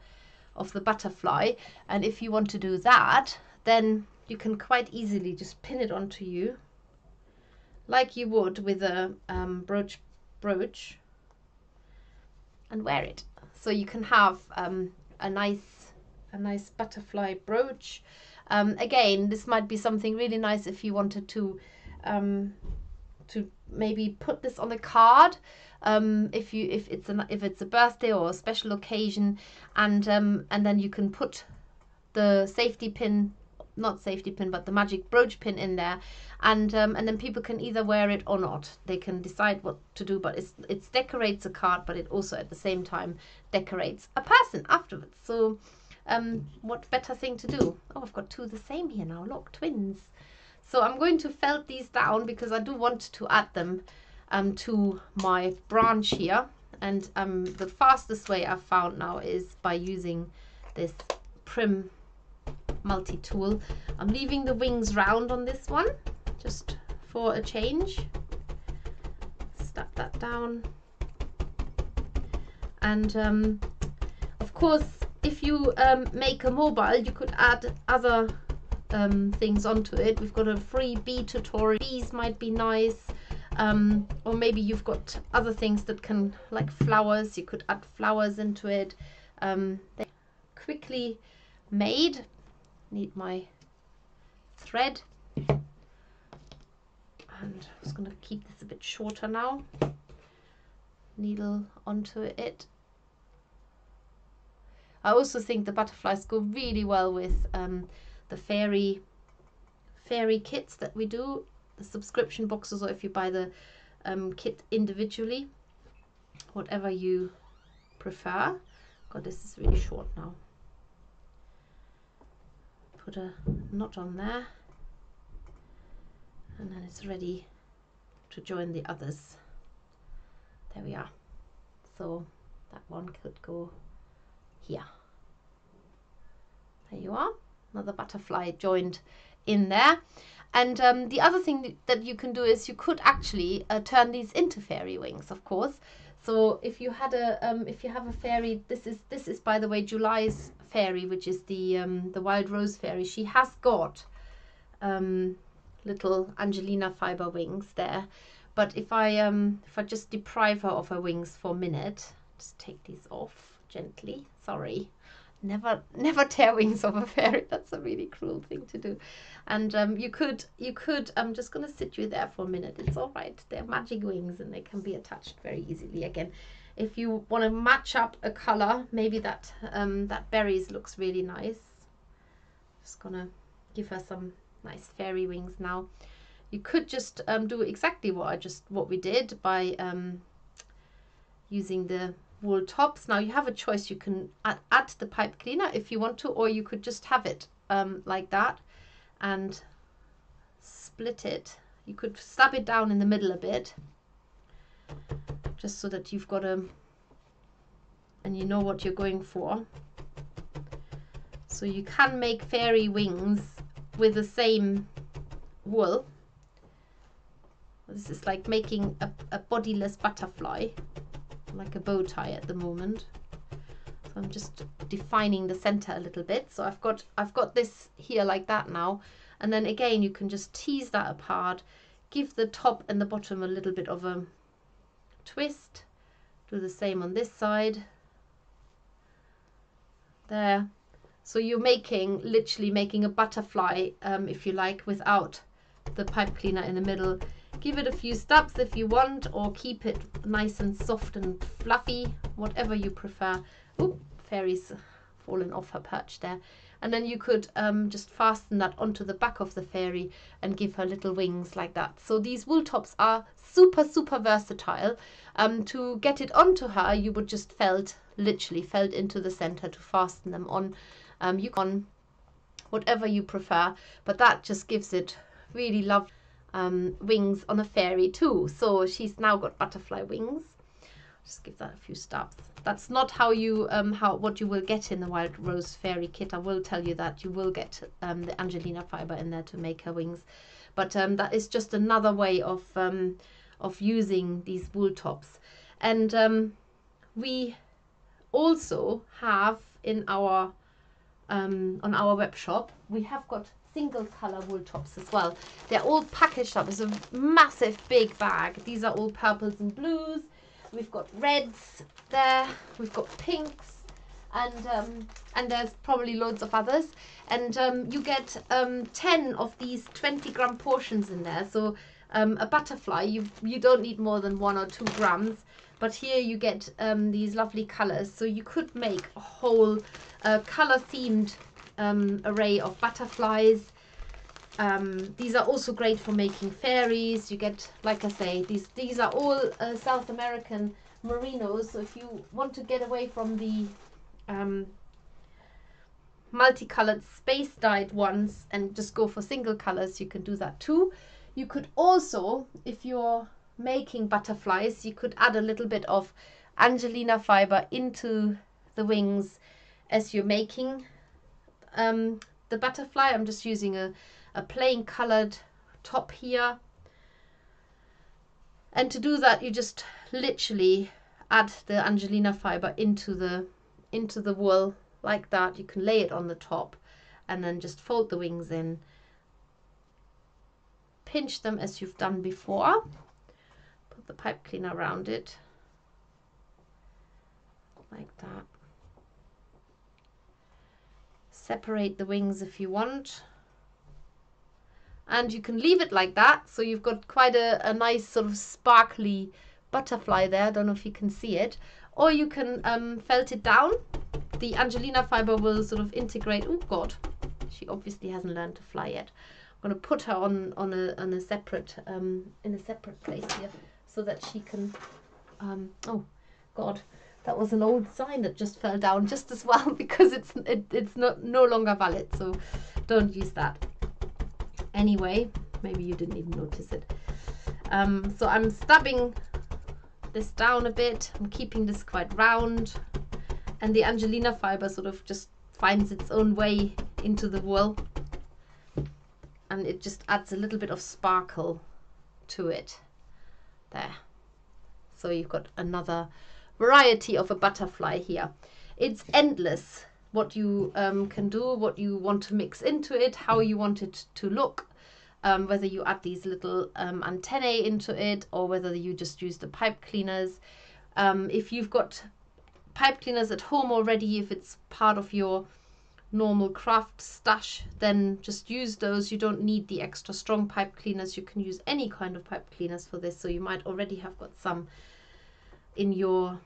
of the butterfly. And if you want to do that then you can quite easily just pin it onto you like you would with a um, brooch brooch and wear it. So you can have um, a nice a nice butterfly brooch. Um, again, this might be something really nice if you wanted to um, to maybe put this on a card um, if you if it's an if it's a birthday or a special occasion and um, and then you can put the safety pin not safety pin but the magic brooch pin in there. And um, and then people can either wear it or not. They can decide what to do but it's it decorates a card but it also at the same time decorates a person afterwards. So um, what better thing to do? Oh I've got two the same here now. Look twins. So I'm going to felt these down because I do want to add them um, to my branch here. And um, the fastest way I've found now is by using this Prym multi-tool. I'm leaving the wings round on this one, just for a change. Snap that down. And um, of course, if you um, make a mobile, you could add other um, things onto it. We've got a free bee tutorial. Bees might be nice. Um, or maybe you've got other things that can, like flowers, you could add flowers into it. Um, quickly made need my thread. And I'm just going to keep this a bit shorter now. Needle onto it. I also think the butterflies go really well with um, the fairy fairy kits that we do the subscription boxes or if you buy the um, kit individually. Whatever you prefer. God this is really short now put a knot on there. And then it's ready to join the others. There we are. So that one could go here. There you are. Another butterfly joined in there. And um, the other thing that you can do is you could actually uh, turn these into fairy wings, of course. So if you had a, um, if you have a fairy, this is this is by the way July's fairy, which is the um, the wild rose fairy. She has got um, little Angelina fiber wings there. But if I um if I just deprive her of her wings for a minute, just take these off gently. Sorry. Never never tear wings of a fairy. That's a really cruel thing to do. And um, you could you could I'm just gonna sit you there for a minute. It's all right. They're magic wings and they can be attached very easily again. If you want to match up a color, maybe that um, that berries looks really nice. Just gonna give her some nice fairy wings now. You could just um, do exactly what I just what we did by um, using the wool tops. Now you have a choice. You can add, add the pipe cleaner if you want to, or you could just have it um, like that and split it. You could stab it down in the middle a bit, just so that you've got a and you know what you're going for. So you can make fairy wings with the same wool. This is like making a, a bodiless butterfly, like a bow tie at the moment. So I'm just defining the center a little bit. So I've got I've got this here like that now. And then again, you can just tease that apart, give the top and the bottom a little bit of a twist. Do the same on this side. There. So you're making, literally making a butterfly, um, if you like, without the pipe cleaner in the middle. Give it a few stabs if you want, or keep it nice and soft and fluffy, whatever you prefer. Oop, fairy's fallen off her perch there. And then you could um, just fasten that onto the back of the fairy and give her little wings like that. So these wool tops are super, super versatile. Um, to get it onto her, you would just felt, literally felt into the center to fasten them on. Um, you can whatever you prefer, but that just gives it really love um, wings on a fairy too. So she's now got butterfly wings. Just give that a few stabs. That's not how you um, how what you will get in the Wild Rose Fairy kit. I will tell you that you will get um, the Angelina fiber in there to make her wings, but um, that is just another way of um, of using these wool tops. And um, we also have in our um, on our web shop, we have got single color wool tops as well. They're all packaged up as a massive big bag. These are all purples and blues. We've got reds there. We've got pinks. And um, and there's probably loads of others. And um, you get um, 10 of these 20 gram portions in there. So um, a butterfly, you, you don't need more than one or two grams. But here you get um, these lovely colors. So you could make a whole uh, color themed um, array of butterflies. Um, these are also great for making fairies. You get, like I say, these these are all uh, South American merinos. So if you want to get away from the um, multicolored space dyed ones and just go for single colors, you can do that too. You could also, if you're making butterflies, you could add a little bit of Angelina fiber into the wings as you're making um, the butterfly. I'm just using a, a plain colored top here. And to do that, you just literally add the Angelina fiber into the into the wool like that. You can lay it on the top and then just fold the wings in. Pinch them as you've done before. Put the pipe cleaner around it like that separate the wings if you want. And you can leave it like that so you've got quite a, a nice sort of sparkly butterfly there. I don't know if you can see it. Or you can um, felt it down. The Angelina fiber will sort of integrate. Oh god. She obviously hasn't learned to fly yet. I'm going to put her on on a, on a separate um, in a separate place here so that she can um, oh god that was an old sign that just fell down just as well because it's it, it's not no longer valid so don't use that. Anyway maybe you didn't even notice it. Um, so I'm stubbing this down a bit. I'm keeping this quite round. And the Angelina fiber sort of just finds its own way into the wool. And it just adds a little bit of sparkle to it. There. So you've got another variety of a butterfly here it's endless what you um, can do what you want to mix into it how you want it to look um, whether you add these little um, antennae into it or whether you just use the pipe cleaners um, if you've got pipe cleaners at home already if it's part of your normal craft stash, then just use those. You don't need the extra strong pipe cleaners. You can use any kind of pipe cleaners for this. So you might already have got some in your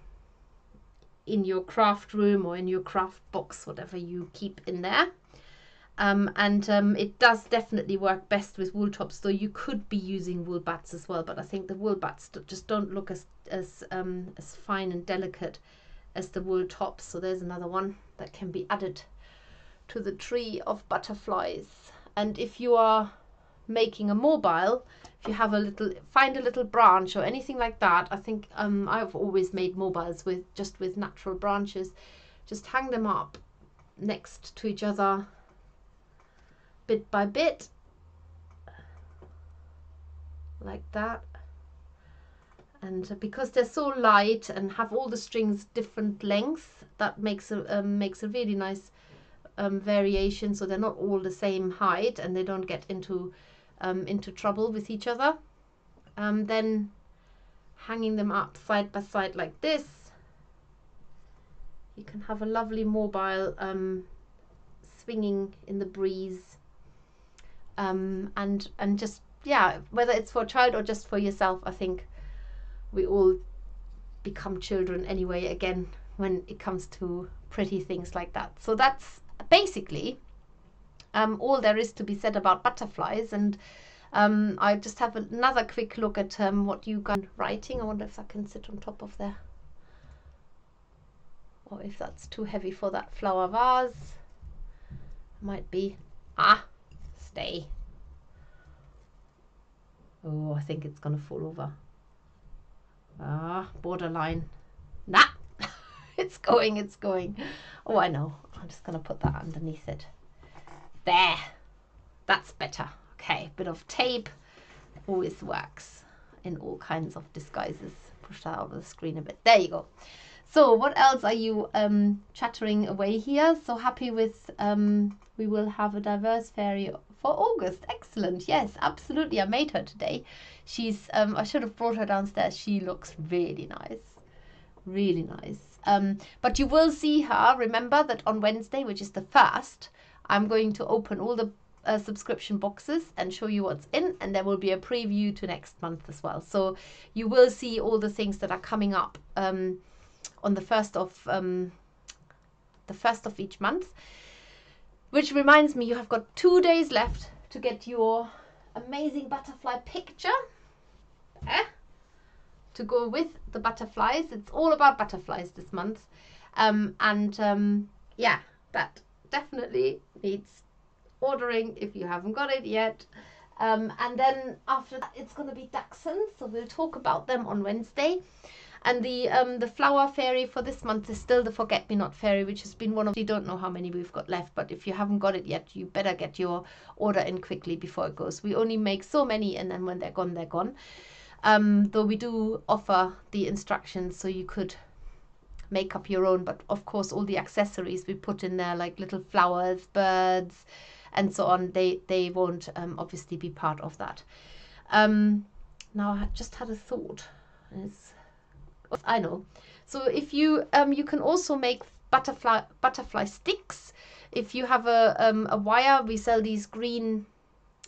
in your craft room or in your craft box, whatever you keep in there. Um, and um, it does definitely work best with wool tops, though you could be using wool batts as well. But I think the wool batts just don't look as as um, as fine and delicate as the wool tops. So there's another one that can be added to the tree of butterflies. And if you are making a mobile, if you have a little, find a little branch or anything like that. I think um, I've always made mobiles with just with natural branches. Just hang them up next to each other, bit by bit, like that. And because they're so light and have all the strings different length, that makes a um, makes a really nice um, variation so they're not all the same height and they don't get into um, into trouble with each other. Um, then hanging them up side by side like this. You can have a lovely mobile um, swinging in the breeze. Um, and and just yeah whether it's for a child or just for yourself I think we all become children anyway again when it comes to pretty things like that. So that's basically um, all there is to be said about butterflies and um, I just have another quick look at um, what you guys writing. I wonder if I can sit on top of there or if that's too heavy for that flower vase. Might be. Ah, stay. Oh, I think it's going to fall over. Ah, borderline. Nah, it's going, it's going. Oh, I know. I'm just going to put that underneath it. There. That's better. Okay, bit of tape always works in all kinds of disguises. Push that of the screen a bit. There you go. So what else are you um, chattering away here? So happy with, um, we will have a diverse fairy for August. Excellent. Yes, absolutely. I made her today. She's, um, I should have brought her downstairs. She looks really nice. Really nice. Um, but you will see her. Remember that on Wednesday, which is the first, I'm going to open all the uh, subscription boxes and show you what's in and there will be a preview to next month as well so you will see all the things that are coming up um, on the first of um, the first of each month which reminds me you have got two days left to get your amazing butterfly picture eh? to go with the butterflies. It's all about butterflies this month. Um, and um, yeah, that definitely needs ordering if you haven't got it yet. Um, and then after that, it's going to be Dachshunds. So we'll talk about them on Wednesday. And the um, the flower fairy for this month is still the Forget Me Not fairy, which has been one of. You don't know how many we've got left, but if you haven't got it yet, you better get your order in quickly before it goes. We only make so many, and then when they're gone, they're gone. Um, though we do offer the instructions so you could make up your own, but of course all the accessories we put in there like little flowers, birds, and so on, they, they won't um, obviously be part of that. Um, now I just had a thought. It's, I know. So if you um, you can also make butterfly butterfly sticks. If you have a um, a wire, we sell these green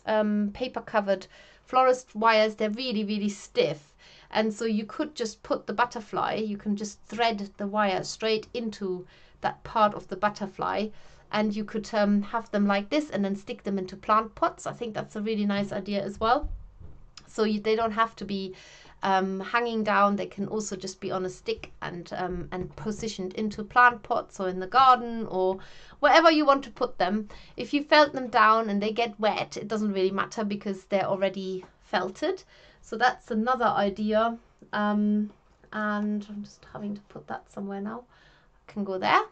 um, paper covered florist wires, they're really, really stiff. And so you could just put the butterfly, you can just thread the wire straight into that part of the butterfly and you could um, have them like this and then stick them into plant pots. I think that's a really nice idea as well. So you, they don't have to be um, hanging down. They can also just be on a stick and um, and positioned into plant pots or in the garden or wherever you want to put them. If you felt them down and they get wet, it doesn't really matter because they're already felted. So that's another idea. Um, and I'm just having to put that somewhere now. I can go there.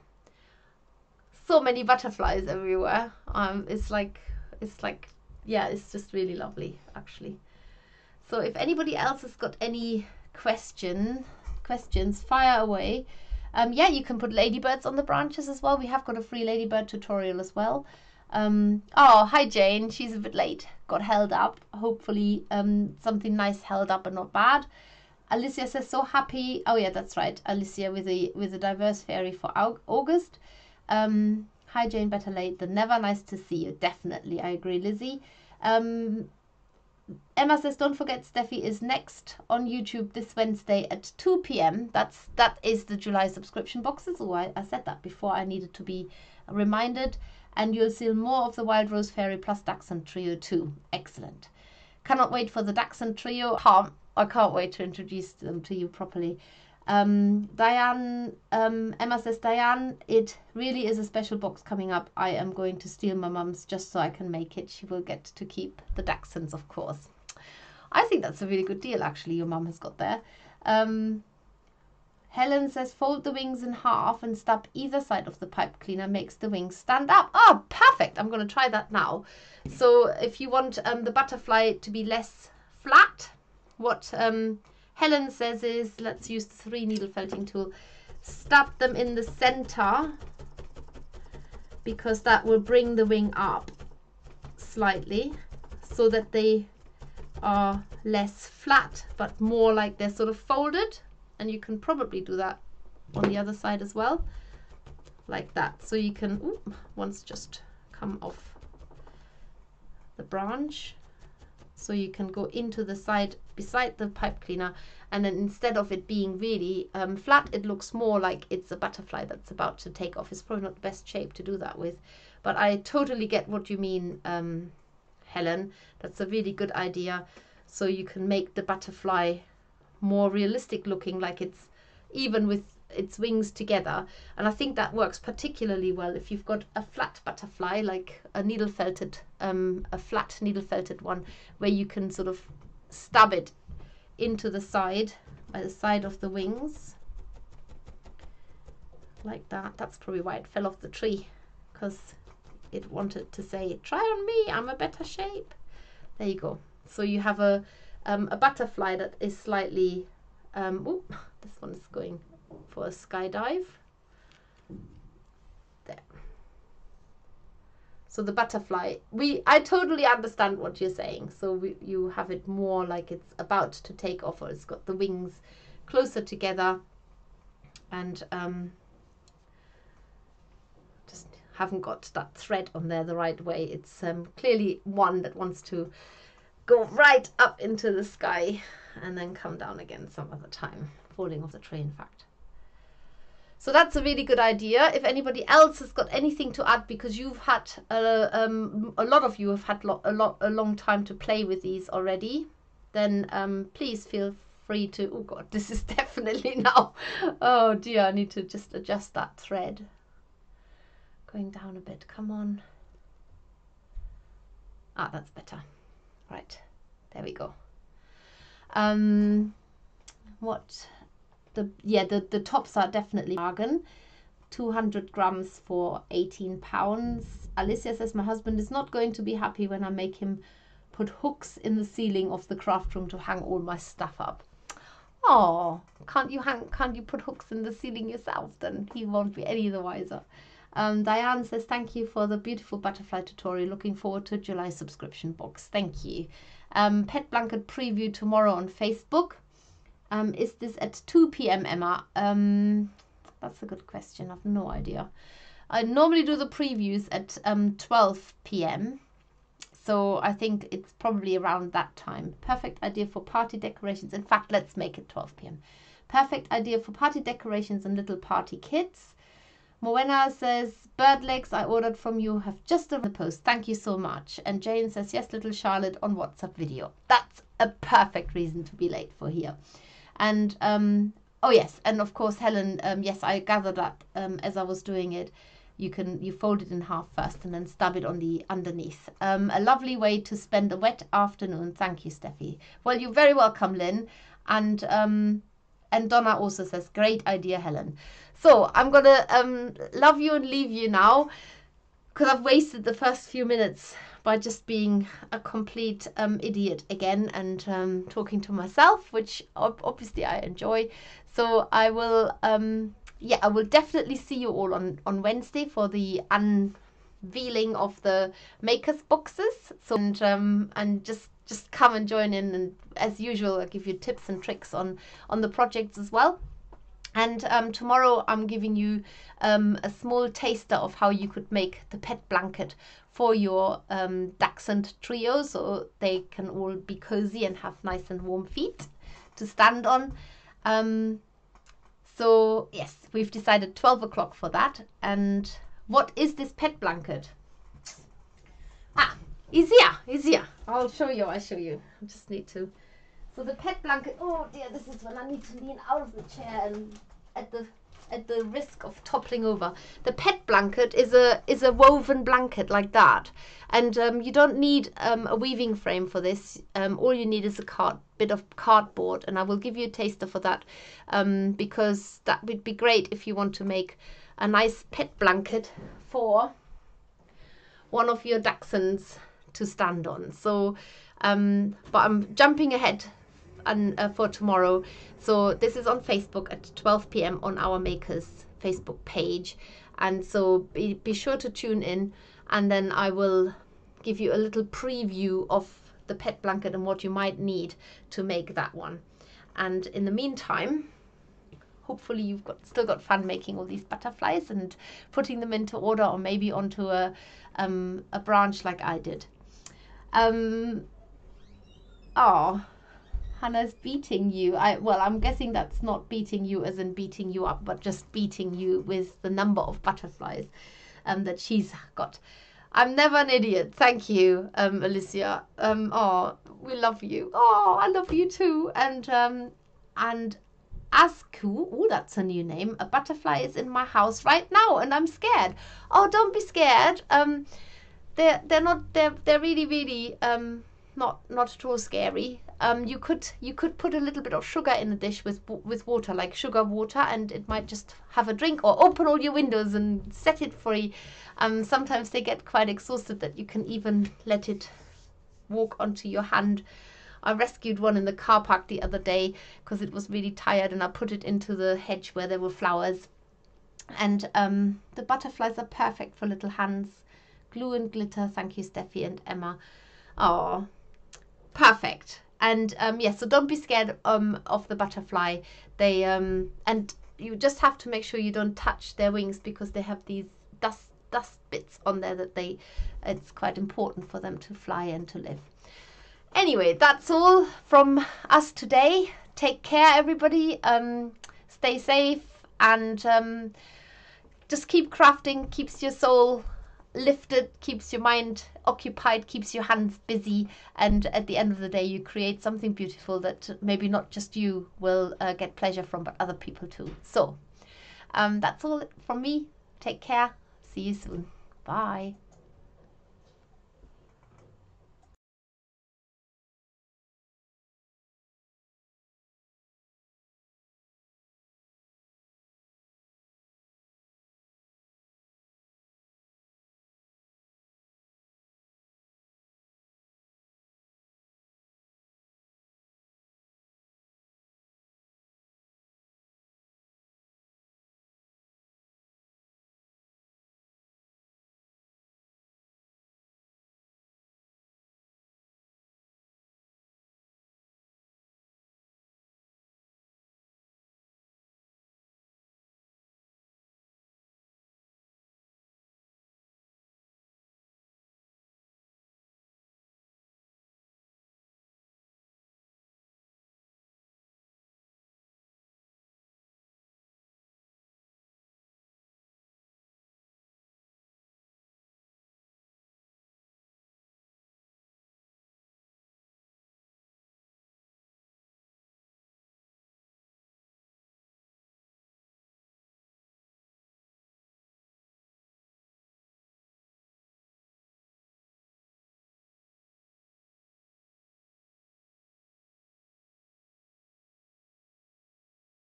So many butterflies everywhere. Um, it's like it's like yeah, it's just really lovely, actually. So if anybody else has got any question questions, fire away. Um, yeah, you can put ladybirds on the branches as well. We have got a free ladybird tutorial as well. Um, oh, hi Jane. She's a bit late. Got held up. Hopefully, um, something nice held up and not bad. Alicia says so happy. Oh yeah, that's right. Alicia with a with a diverse fairy for August. Um, hi Jane. Better late than never. Nice to see you. Definitely, I agree, Lizzie. Um, Emma says, don't forget Steffi is next on YouTube this Wednesday at 2 p.m. That's that is the July subscription boxes. Oh, I, I said that before. I needed to be reminded. And you'll see more of the Wild Rose Fairy plus Dachshund Trio too. Excellent. Cannot wait for the Dachshund Trio. I can't wait to introduce them to you properly. Um, Diane, um, Emma says, Diane, it really is a special box coming up. I am going to steal my mum's just so I can make it. She will get to keep the Dachshunds, of course. I think that's a really good deal, actually, your mum has got there. Um, Helen says, fold the wings in half and stab either side of the pipe cleaner makes the wings stand up. Oh, perfect. I'm going to try that now. So if you want um, the butterfly to be less flat, what um, Helen says is let's use the three needle felting tool, stab them in the center because that will bring the wing up slightly so that they are less flat but more like they're sort of folded and you can probably do that on the other side as well like that. So you can ooh, once just come off the branch. So you can go into the side beside the pipe cleaner and then instead of it being really um, flat it looks more like it's a butterfly that's about to take off. It's probably not the best shape to do that with. But I totally get what you mean um, Helen. That's a really good idea. So you can make the butterfly more realistic looking like it's even with its wings together. And I think that works particularly well if you've got a flat butterfly like a needle felted um, a flat needle felted one where you can sort of stab it into the side by the side of the wings. Like that. That's probably why it fell off the tree because it wanted to say try on me I'm a better shape. There you go. So you have a um, a butterfly that is slightly um, oh this one's going for a skydive. There. So the butterfly, we I totally understand what you're saying. So we, you have it more like it's about to take off or it's got the wings closer together and um, just haven't got that thread on there the right way. It's um, clearly one that wants to go right up into the sky and then come down again some other time, falling off the tree in fact. So that's a really good idea. If anybody else has got anything to add, because you've had uh, um, a lot of you have had lo- a lot a long time to play with these already, then um, please feel free to. Oh God, this is definitely now. Oh dear, I need to just adjust that thread. Going down a bit. Come on. Ah, that's better. Right, there we go. Um, what the yeah the the tops are definitely bargain. 200 grams for 18 pounds. Alicia says my husband is not going to be happy when i make him put hooks in the ceiling of the craft room to hang all my stuff up. Oh can't you hang can't you put hooks in the ceiling yourself then? He won't be any the wiser um, Diane says, thank you for the beautiful butterfly tutorial. Looking forward to July subscription box. Thank you. Um, pet blanket preview tomorrow on Facebook. Um, is this at 2 p.m., Emma? Um, that's a good question. I've no idea. I normally do the previews at um, 12 p.m. So I think it's probably around that time. Perfect idea for party decorations. In fact, let's make it 12 p.m. Perfect idea for party decorations and little party kits. Moena says, bird legs I ordered from you have just on the post. Thank you so much. And Jane says, yes, little Charlotte on WhatsApp video. That's a perfect reason to be late for here. And um, oh yes, and of course Helen, um, yes, I gathered that um, as I was doing it. You can you fold it in half first and then stab it on the underneath. Um, a lovely way to spend a wet afternoon. Thank you, Steffi. Well, you're very welcome, Lynn. And um, and Donna also says, great idea, Helen. So I'm gonna um, love you and leave you now because I've wasted the first few minutes by just being a complete um, idiot again and um, talking to myself, which ob- obviously I enjoy. So I will, um, yeah, I will definitely see you all on on Wednesday for the unveiling of the Makerss boxes. So and um, and just just come and join in, and as usual, I'll give you tips and tricks on on the projects as well. And um, tomorrow I'm giving you um, a small taster of how you could make the pet blanket for your um, dachshund trio so they can all be cozy and have nice and warm feet to stand on. Um, so, yes, we've decided 12 o'clock for that. And what is this pet blanket? Ah, easier, easier. I'll show you, I'll show you. I just need to. So the pet blanket, oh dear, this is when I need to lean out of the chair and at the at the risk of toppling over. The pet blanket is a is a woven blanket like that, and um, you don't need um, a weaving frame for this. Um, all you need is a card bit of cardboard, and I will give you a taster for that um, because that would be great if you want to make a nice pet blanket for one of your dachshunds to stand on. So, um, but I'm jumping ahead and uh, for tomorrow. So this is on Facebook at 12 p.m. on our Makerss Facebook page, and so be, be sure to tune in, and then I will give you a little preview of the pet blanket and what you might need to make that one. And in the meantime, hopefully you've got still got fun making all these butterflies and putting them into order or maybe onto a um, a branch like I did. Um, oh, Hannah's beating you. I well, I'm guessing that's not beating you as in beating you up, but just beating you with the number of butterflies um, that she's got. I'm never an idiot. Thank you, um, Alicia. Um, oh, we love you. Oh, I love you too. And um, and Asku, oh, that's a new name. A butterfly is in my house right now, and I'm scared. Oh, don't be scared. Um, they're they're not they're they're really really um not not at all scary. Um, you could you could put a little bit of sugar in the dish with with water, like sugar water, and it might just have a drink. Or open all your windows and set it free. Um, sometimes they get quite exhausted that you can even let it walk onto your hand. I rescued one in the car park the other day because it was really tired, and I put it into the hedge where there were flowers. And um, the butterflies are perfect for little hands. Glue and glitter. Thank you, Steffi and Emma. Oh, perfect and um yeah so don't be scared um of the butterfly. They um and you just have to make sure you don't touch their wings because they have these dust dust bits on there that they it's quite important for them to fly and to live. Anyway that's all from us today. Take care everybody. Um stay safe and um just keep crafting keeps your soul lifted, keeps your mind occupied, keeps your hands busy, and at the end of the day, you create something beautiful that maybe not just you will uh, get pleasure from, but other people too. So, um, that's all from me. Take care. See you soon. Bye.